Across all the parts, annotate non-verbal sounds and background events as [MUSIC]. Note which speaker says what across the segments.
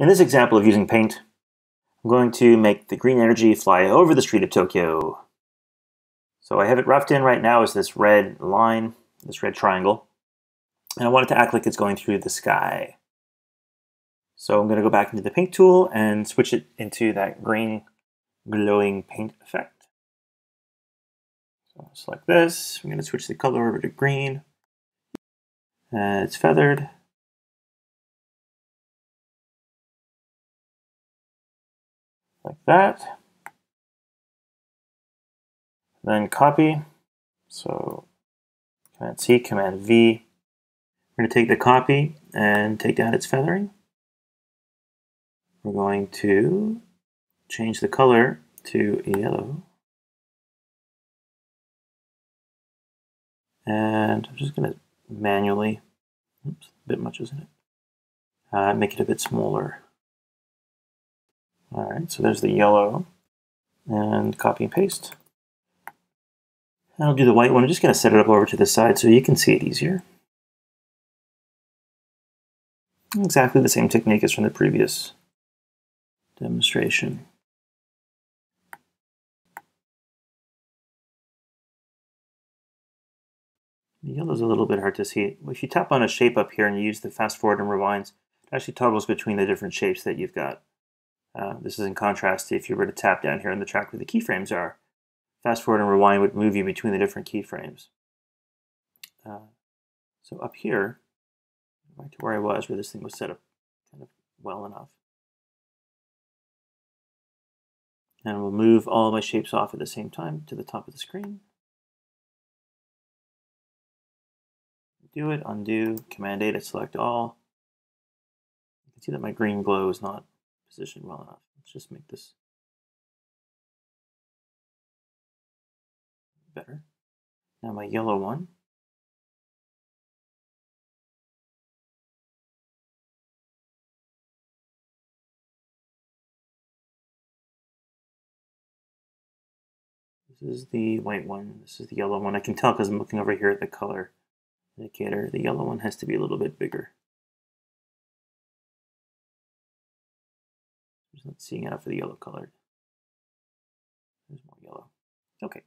Speaker 1: In this example of using paint, I'm going to make the green energy fly over the street of Tokyo. So I have it roughed in right now as this red line, this red triangle, and I want it to act like it's going through the sky. So I'm going to go back into the paint tool and switch it into that green glowing paint effect. So select this, I'm going to switch the color over to green. Uh, it's feathered. Like that. Then copy. So Command C, Command V. We're going to take the copy and take out its feathering. We're going to change the color to yellow. And I'm just going to manually, oops, a bit much, isn't it? Uh, make it a bit smaller. All right, so there's the yellow. And copy and paste. I'll do the white one. I'm just going to set it up over to the side so you can see it easier. Exactly the same technique as from the previous demonstration. The yellow is a little bit hard to see. If you tap on a shape up here and you use the fast forward and rewinds, it actually toggles between the different shapes that you've got. Uh, this is in contrast to if you were to tap down here on the track where the keyframes are. Fast forward and rewind would move you between the different keyframes. Uh, so up here, back to where I was, where this thing was set up kind of well enough. And we'll move all my shapes off at the same time to the top of the screen. Do it, undo, Command A to select all. You can see that my green glow is not positioned well enough. Let's just make this better. Now my yellow one. This is the white one. This is the yellow one. I can tell because I'm looking over here at the color indicator. The yellow one has to be a little bit bigger. Not seeing enough of the yellow colored. There's more yellow. Okay.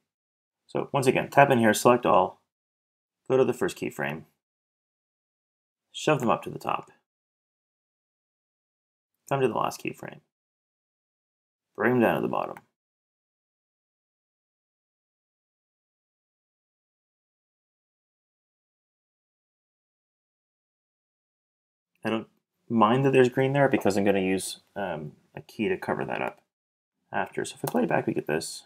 Speaker 1: So once again, tap in here, select all, go to the first keyframe, shove them up to the top, come to the last keyframe, bring them down to the bottom. I don't mind that there's green there because I'm going to use um, a key to cover that up after. So if I play back, we get this.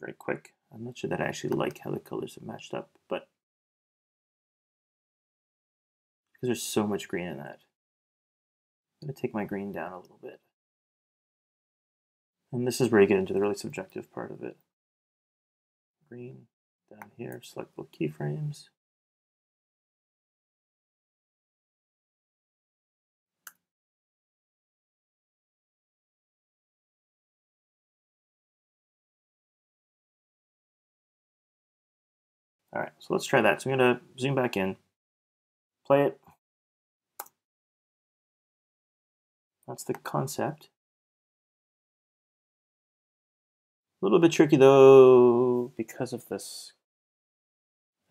Speaker 1: Very quick. I'm not sure that I actually like how the colors have matched up, but because there's so much green in that. I'm going to take my green down a little bit. And this is where you get into the really subjective part of it. Green down here, select both keyframes. All right, so let's try that. So I'm going to zoom back in, play it. That's the concept. A little bit tricky though because of this.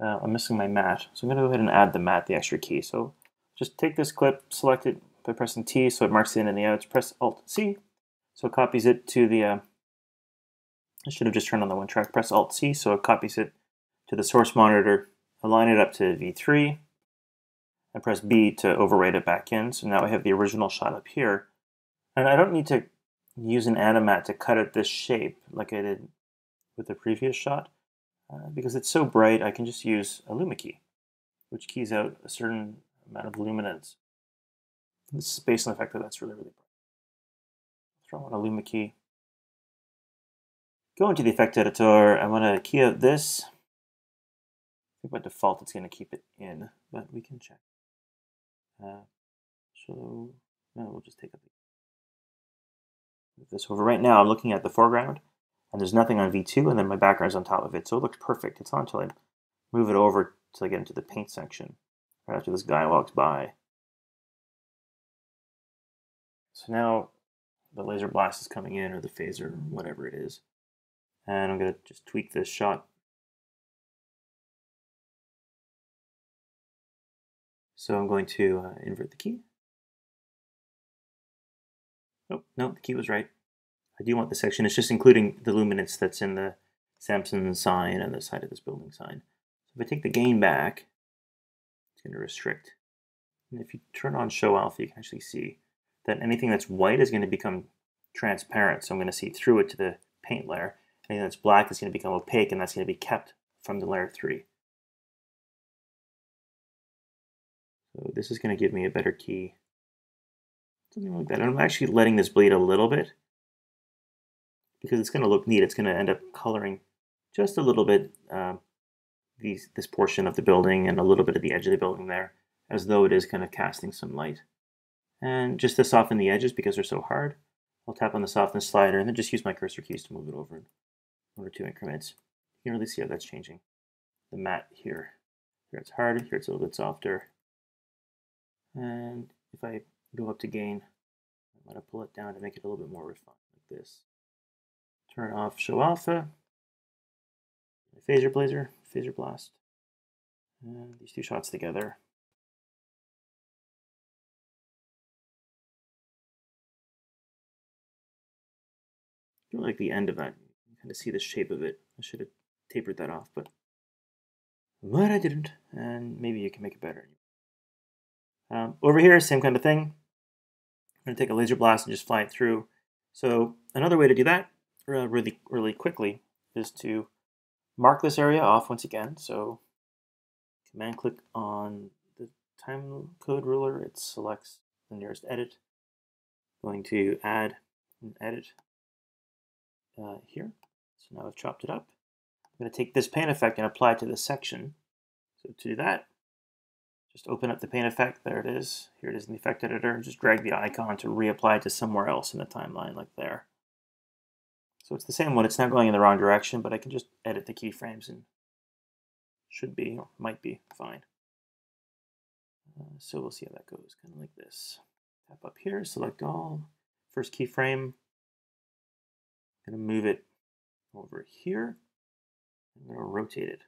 Speaker 1: Uh, I'm missing my matte, So I'm going to go ahead and add the matte, the extra key. So just take this clip, select it by pressing T so it marks in and the outs. Press Alt C so it copies it to the. Uh, I should have just turned on the one track. Press Alt C so it copies it to the source monitor, align it up to V3, and press B to overwrite it back in. So now I have the original shot up here. And I don't need to use an Animatte to cut out this shape like I did with the previous shot. Uh, because it's so bright, I can just use a luma key, which keys out a certain amount of luminance. This is based on the fact that that's really, really bright. Throw on a luma key. Go into the effect editor. I want to key out this think by default it's going to keep it in, but we can check. Uh, so no, we'll just take a this over. Right now I'm looking at the foreground and there's nothing on V2 and then my background's on top of it. So it looks perfect. It's not until I move it over till I get into the paint section right after this guy walks by. So now the laser blast is coming in or the phaser, or whatever it is. And I'm going to just tweak this shot. So I'm going to uh, invert the key. Oh, no, the key was right. I do want the section. It's just including the luminance that's in the Samsung sign and the side of this building sign. If I take the gain back, it's going to restrict. And if you turn on show alpha, you can actually see that anything that's white is going to become transparent. So I'm going to see through it to the paint layer. Anything that's black is going to become opaque, and that's going to be kept from the layer 3. So this is going to give me a better key. Something like that. And I'm actually letting this bleed a little bit because it's going to look neat. It's going to end up coloring just a little bit um, these, this portion of the building and a little bit of the edge of the building there as though it is kind of casting some light. And just to soften the edges because they're so hard, I'll tap on the softness slider and then just use my cursor keys to move it over in one or two increments. You can really see how that's changing. The matte here. Here it's hard, here it's a little bit softer. And if I go up to gain, I'm going to pull it down to make it a little bit more refined like this. Turn off show alpha, phaser blazer, phaser blast, and these two shots together. I like the end of that. You kind of see the shape of it. I should have tapered that off, but but I didn't, and maybe you can make it better. Um, over here, same kind of thing. I'm going to take a laser blast and just fly it through. So another way to do that uh, really, really quickly is to mark this area off once again. So command click on the time code ruler. It selects the nearest edit. I'm Going to add an edit uh, here. So now I've chopped it up. I'm going to take this pan effect and apply it to this section. So to do that, just open up the paint effect. There it is. Here it is in the effect editor. Just drag the icon to reapply it to somewhere else in the timeline, like there. So it's the same one. It's not going in the wrong direction, but I can just edit the keyframes and should be or might be fine. Uh, so we'll see how that goes, kind of like this. Tap up here, select all. First keyframe, I'm going to move it over here. I'm going to rotate it.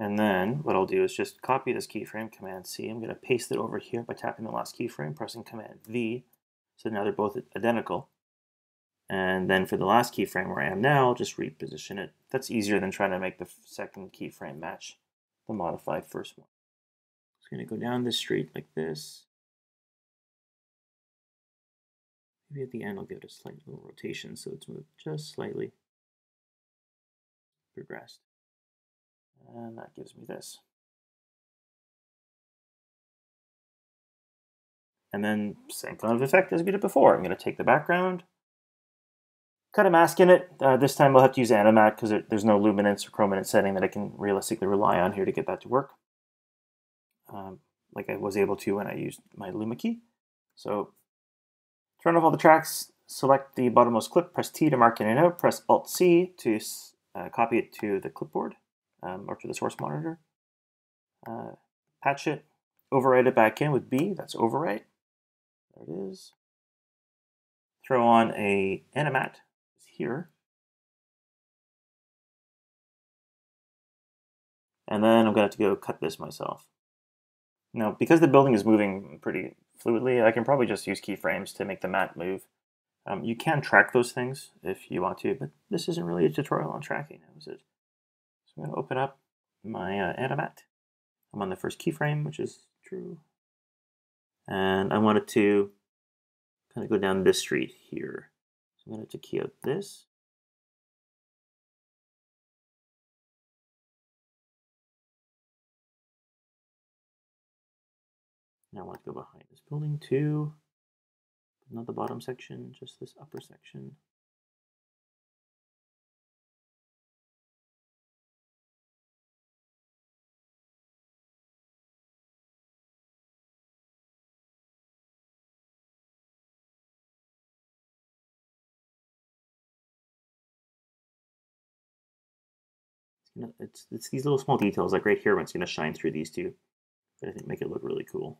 Speaker 1: And then what I'll do is just copy this keyframe, Command C. I'm going to paste it over here by tapping the last keyframe, pressing Command V. So now they're both identical. And then for the last keyframe where I am now, just reposition it. That's easier than trying to make the second keyframe match the modified first one. Just going to go down the street like this. Maybe at the end I'll give it a slight little rotation so it's moved just slightly progressed. And that gives me this. And then same kind of effect as we did before. I'm going to take the background, cut a mask in it. Uh, this time I'll have to use Animatte because there's no luminance or chrominance setting that I can realistically rely on here to get that to work. Um, like I was able to when I used my Luma key. So turn off all the tracks, select the bottommost clip, press T to mark in and out, press Alt C to uh, copy it to the clipboard um, or to the source monitor. Uh, patch it, overwrite it back in with B, that's overwrite. There it is. Throw on a Animatte here. And then I'm going to have to go cut this myself. Now, because the building is moving pretty fluidly, I can probably just use keyframes to make the matte move. Um, you can track those things if you want to, but this isn't really a tutorial on tracking, is it? I'm going to open up my uh, Animatte. I'm on the first keyframe, which is true. And I wanted to kind of go down this street here. So I'm going to key out this. Now I want to go behind this building too. Not the bottom section, just this upper section. It's it's these little small details, like right here, when it's going to shine through these two, that I think make it look really cool.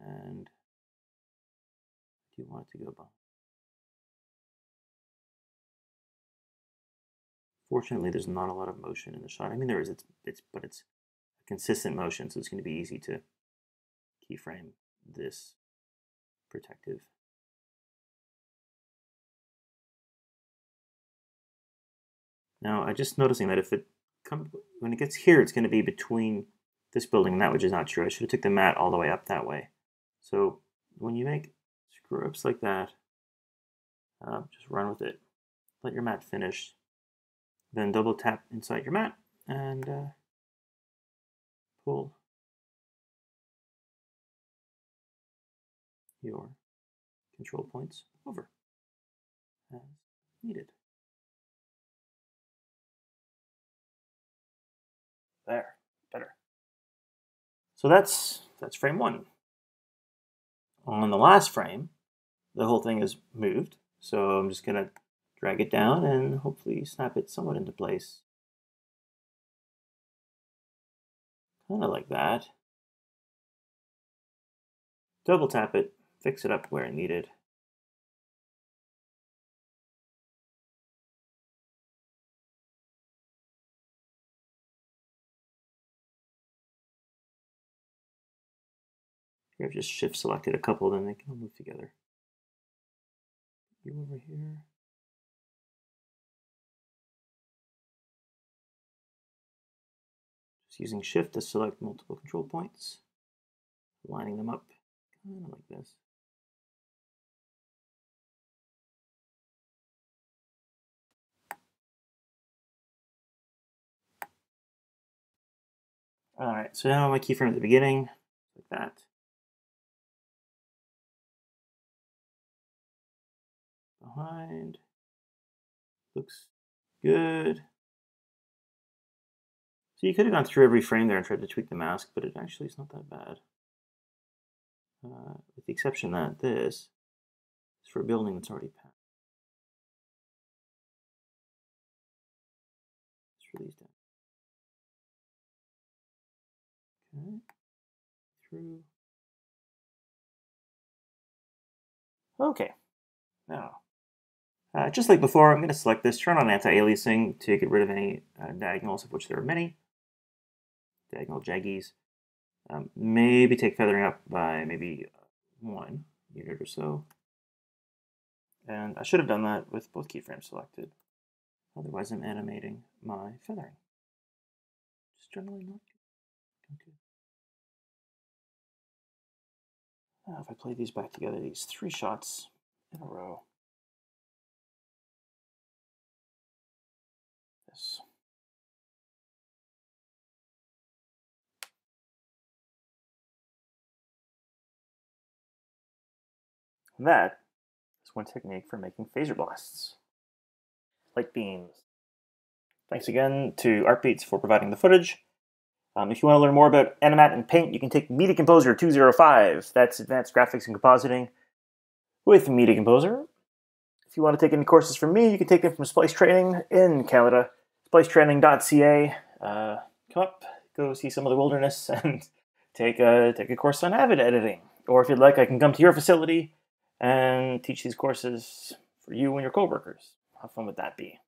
Speaker 1: And do you want it to go by? Fortunately, there's not a lot of motion in the shot. I mean, there is, it's, it's but it's a consistent motion, so it's going to be easy to keyframe this protective. Now, I'm just noticing that if it comes, when it gets here, it's going to be between this building and that, which is not true. I should have took the matte all the way up that way. So when you make screw ups like that, uh, just run with it. Let your matte finish. Then double tap inside your matte and uh, pull your control points over as needed. There, better. So that's that's frame one. On the last frame, the whole thing is moved. So I'm just gonna drag it down and hopefully snap it somewhat into place. Kind of like that. Double tap it, fix it up where needed. Here I've just shift selected a couple, then they can all move together. You over here. Just using shift to select multiple control points, lining them up kind of like this. All right, so now my keyframe at the beginning, like that. Behind, looks good. So you could have gone through every frame there and tried to tweak the mask, but it actually is not that bad. Uh, with the exception that this is for a building that's already passed. Let's release that. Okay, through. Okay, now, uh, just like before, I'm going to select this, turn on anti-aliasing to get rid of any uh, diagonals, of which there are many diagonal jaggies. Um, maybe take feathering up by maybe one unit or so. And I should have done that with both keyframes selected. Otherwise, I'm animating my feathering. Just generally not good. Now, if I play these back together, these three shots in a row. That is one technique for making phaser blasts. Light beams. Thanks again to ArtBeats for providing the footage. Um, if you want to learn more about Animatte and Paint, you can take Media Composer 205. That's Advanced Graphics and Compositing with Media Composer. If you want to take any courses from me, you can take them from Splice Training in Canada, splicetraining.ca. Uh, come up, go see some of the wilderness, [LAUGHS] and take a, take a course on Avid editing. Or if you'd like, I can come to your facility and teach these courses for you and your coworkers. How fun would that be?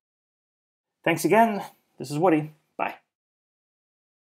Speaker 1: Thanks again. This is Woody. Bye.